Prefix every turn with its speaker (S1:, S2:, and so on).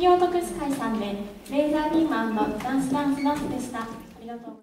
S1: 洋特殊会さんでレーザービームダンスダンスダンスでした。ありがとう。